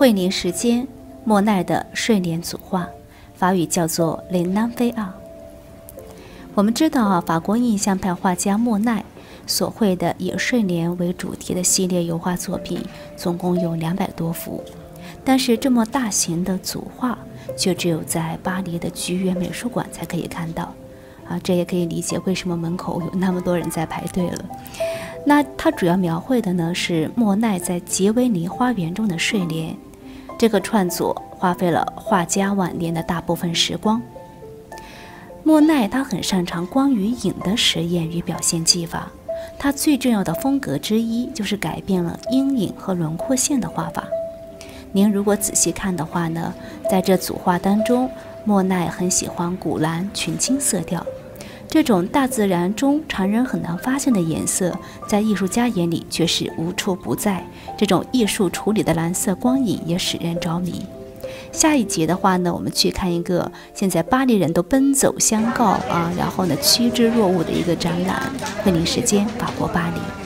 惠宁时间，莫奈的睡莲组画，法语叫做《林南菲奥》。我们知道啊，法国印象派画家莫奈所绘的以睡莲为主题的系列油画作品，总共有两百多幅。但是这么大型的组画，却只有在巴黎的菊园美术馆才可以看到。啊，这也可以理解为什么门口有那么多人在排队了。那它主要描绘的呢是莫奈在杰维尼花园中的睡莲。这个创作花费了画家晚年的大部分时光。莫奈他很擅长光与影的实验与表现技法，他最重要的风格之一就是改变了阴影和轮廓线的画法。您如果仔细看的话呢，在这组画当中，莫奈很喜欢古蓝群青色调。这种大自然中常人很难发现的颜色，在艺术家眼里却是无处不在。这种艺术处理的蓝色光影也使人着迷。下一节的话呢，我们去看一个现在巴黎人都奔走相告啊，然后呢趋之若鹜的一个展览。惠宁时间，法国巴黎。